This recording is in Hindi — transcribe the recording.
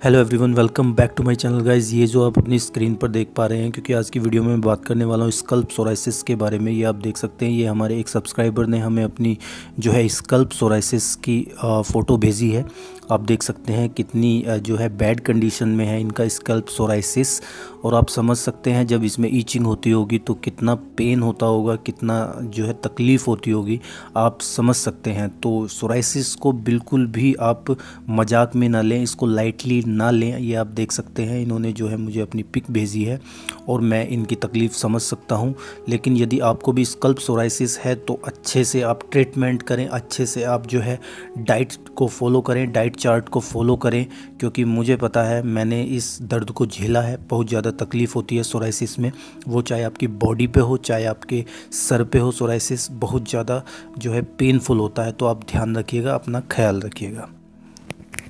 Hello everyone welcome back to my channel guys ये जो आप अपनी स्क्रीन पर देख पा रहे हैं, क्योंकि आज की वीडियो में मैं बात करने वाला हूँ स्कल्प सोराइसिस के बारे में। ये आप देख सकते हैं, ये हमारे एक सब्सक्राइबर ने हमें अपनी जो है स्कल्प सोराइसिस की फ़ोटो भेजी है। आप देख सकते हैं कितनी जो है बैड कंडीशन में है इनका स्कल्प सोराइसिस और आप समझ सकते हैं, जब इसमें ईचिंग होती होगी तो कितना पेन होता होगा, कितना जो है तकलीफ़ होती होगी। आप समझ सकते हैं तो सोराइसिस को बिल्कुल भी आप मज़ाक में ना लें, इसको लाइटली ना लें, ये आप देख सकते हैं। इन्होंने जो है मुझे अपनी पिक भेजी है और मैं इनकी तकलीफ़ समझ सकता हूँ। लेकिन यदि आपको भी स्कल्प सोराइसिस है तो अच्छे से आप ट्रीटमेंट करें, अच्छे से आप जो है डाइट को फॉलो करें, डाइट चार्ट को फॉलो करें, क्योंकि मुझे पता है मैंने इस दर्द को झेला है। बहुत ज़्यादा तकलीफ़ होती है सोराइसिस में। वो चाहे आपकी बॉडी पे हो, चाहे आपके सर पे हो, सोराइसिस बहुत ज़्यादा जो है पेनफुल होता है। तो आप ध्यान रखिएगा, अपना ख्याल रखिएगा।